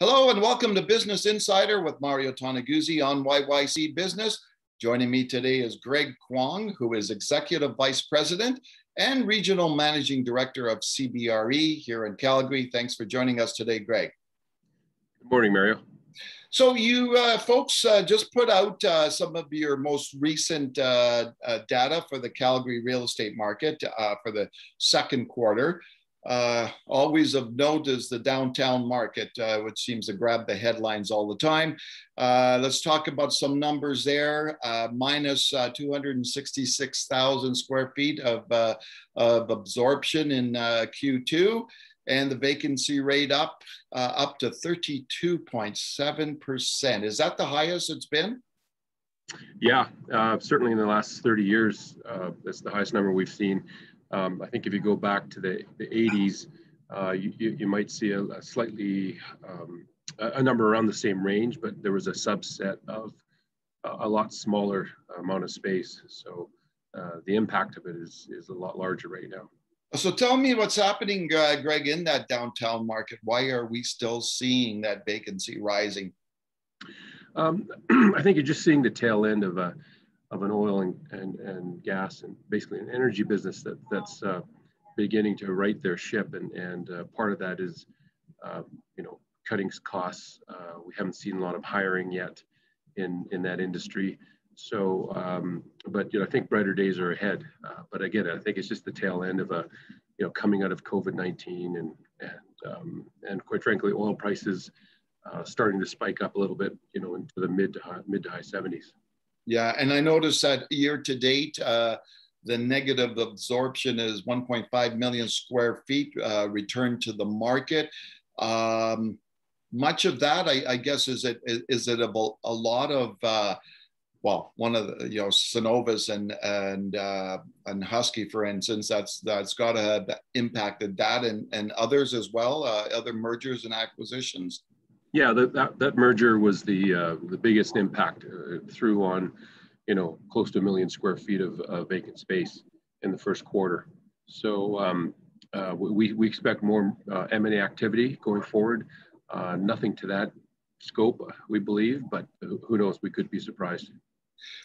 Hello and welcome to Business Insider with Mario Toneguzzi on YYC Business. Joining me today is Greg Kwong, who is Executive Vice President and Regional Managing Director of CBRE here in Calgary. Thanks for joining us today, Greg. Good morning, Mario. So, you uh, folks uh, just put out uh, some of your most recent uh, uh, data for the Calgary real estate market uh, for the second quarter. Uh, always of note is the downtown market, uh, which seems to grab the headlines all the time. Uh, let's talk about some numbers there. Uh, minus, uh, 266,000 square feet of, uh, of absorption in Q2, and the vacancy rate up up to 32.7%. Is that the highest it's been? Yeah, certainly in the last 30 years, that's the highest number we've seen. Um, I think if you go back to the, the 80s, uh, you, you, might see a, a slightly, um, a, number around the same range, but there was a subset of a, a lot smaller amount of space. So uh, the impact of it is, is a lot larger right now. So tell me what's happening, uh, Greg, in that downtown market. Why are we still seeing that vacancy rising? Um, I think you're just seeing the tail end of a, of an oil and, and, and gas and basically an energy business that, that's uh, beginning to right their ship. And, and uh, part of that is, uh, you know, cutting costs. Uh, we haven't seen a lot of hiring yet in, in that industry. So, um, but you know, I think brighter days are ahead. Uh, but again, I think it's just the tail end of a, you know, coming out of COVID-19 and, and, um, and quite frankly, oil prices uh, starting to spike up a little bit, you know, into the mid to high, mid to high 70s. Yeah, and I noticed that year to date, uh, the negative absorption is 1.5 million square feet uh, returned to the market. Um, much of that, I, I, guess, is it is it a, a lot of uh, well, one of the you know Cenovus and and uh, and Husky, for instance, that's that's got to have impacted that and and others as well, uh, other mergers and acquisitions. Yeah, that, that, that merger was the uh, the biggest impact uh, through on, you know, close to a million square feet of uh, vacant space in the first quarter. So um, uh, we, we expect more uh, M&A activity going forward. Uh, nothing to that scope, we believe, but who knows, we could be surprised.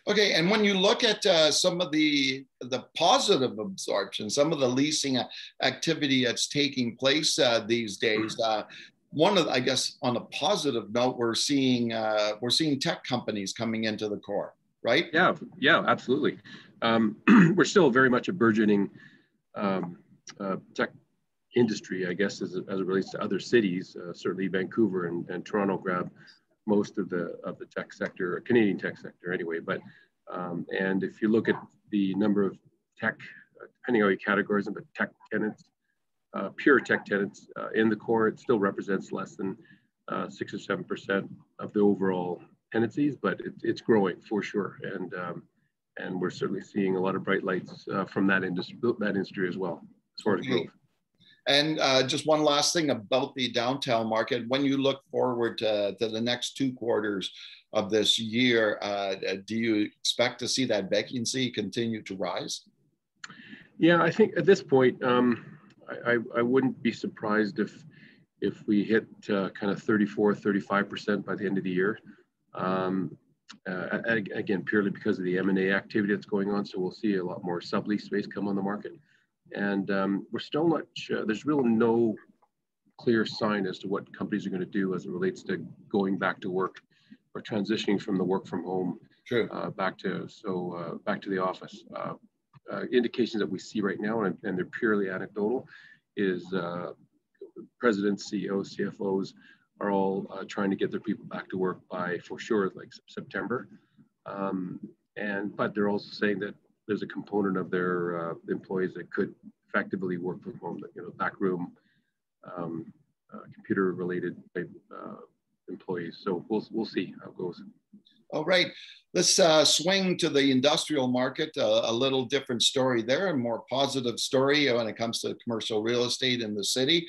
Okay, and when you look at uh, some of the the positive absorption, some of the leasing activity that's taking place uh, these days, uh, one of, I guess, on a positive note, we're seeing uh, we're seeing tech companies coming into the core, right? Yeah, yeah, absolutely. Um, we're still very much a burgeoning um, uh, tech industry, I guess, as, as it relates to other cities. Uh, certainly, Vancouver and, and Toronto grab most of the of the tech sector, Canadian tech sector, anyway. But um, and if you look at the number of tech, uh, depending on your categories, but tech tenants uh, pure tech tenants uh, in the core, it still represents less than uh, six or seven percent of the overall tenancies, but it, it's growing for sure, and um, and we're certainly seeing a lot of bright lights uh, from that industry, that industry as well, as far as growth. And uh, just one last thing about the downtown market. When you look forward to, to the next two quarters of this year, uh, do you expect to see that vacancy continue to rise? Yeah, I think at this point, um, I, I wouldn't be surprised if if we hit uh, kind of 34, 35% by the end of the year. Um, uh, again, purely because of the M&A activity that's going on. So we'll see a lot more sublease space come on the market. And um, we're still not, uh, there's really no clear sign as to what companies are going to do as it relates to going back to work or transitioning from the work from home uh, back to, so uh, back to the office. Uh, indications that we see right now, and, and they're purely anecdotal, is uh, presidents, CEOs, CFOs are all uh, trying to get their people back to work by, for sure, like September. Um, and but they're also saying that there's a component of their uh, employees that could effectively work from home, you know, back room, um, uh, computer-related uh, employees. So we'll we'll see how it goes. All right, let's uh, swing to the industrial market. Uh, a little different story there, a more positive story when it comes to commercial real estate in the city.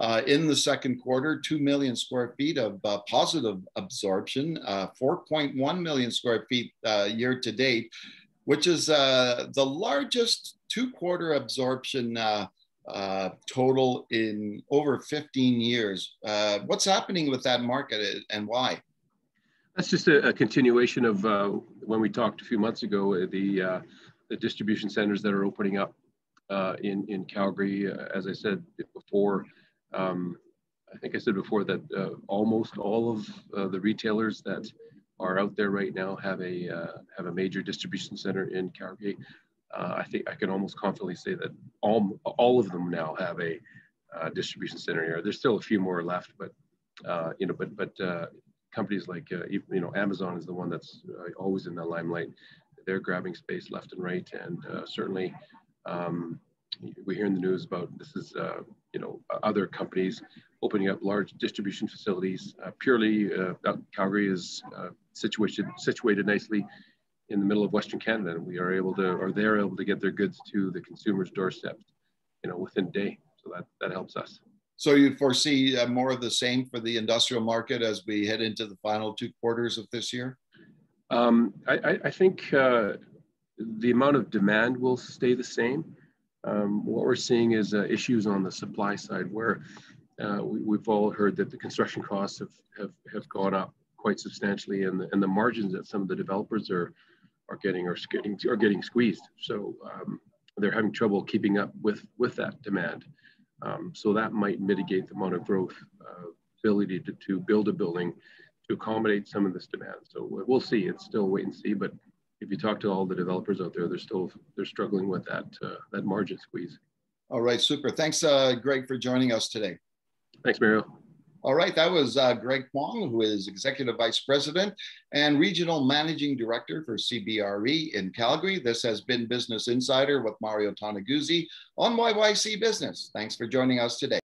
Uh, in the second quarter, 2 million square feet of uh, positive absorption, uh, 4.1 million square feet year to date, which is the largest two quarter absorption uh, total in over 15 years. Uh, what's happening with that market and why? That's just a, a continuation of uh, when we talked a few months ago, uh, the, uh, the distribution centers that are opening up uh, in, in Calgary. as I said before, um, I think I said before that almost all of the retailers that are out there right now have a have a major distribution center in Calgary. Uh, I think I can almost confidently say that all, all of them now have a uh, distribution center here. There's still a few more left, but uh, you know, but but uh, companies like uh, you know Amazon is the one that's uh, always in the limelight. They're grabbing space left and right, and certainly um, we hear in the news about this is you know other companies opening up large distribution facilities. purely, Calgary is situated situated nicely in the middle of Western Canada, and we are able to, or they're able to get their goods to the consumer's doorstep, you know, within a day. So that that helps us. So you foresee uh, more of the same for the industrial market as we head into the final two quarters of this year. Um, I, I, think uh, the amount of demand will stay the same. Um, what we're seeing is uh, issues on the supply side where uh, we, have all heard that the construction costs have, have, have gone up quite substantially and the, and the margins that some of the developers are are getting are getting are getting squeezed. So um, they're having trouble keeping up with with that demand. Um, so that might mitigate the amount of growth uh, ability to, to build a building to accommodate some of this demand. So we'll see. It's still wait and see. But if you talk to all the developers out there, they're still they're struggling with that uh, that margin squeeze. All right, super. Thanks, uh, Greg, for joining us today. Thanks, Mario. All right, that was uh, Greg Kwong, who is Executive Vice President and Regional Managing Director for CBRE in Calgary. This has been Business Insider with Mario Toneguzzi on YYC Business. Thanks for joining us today.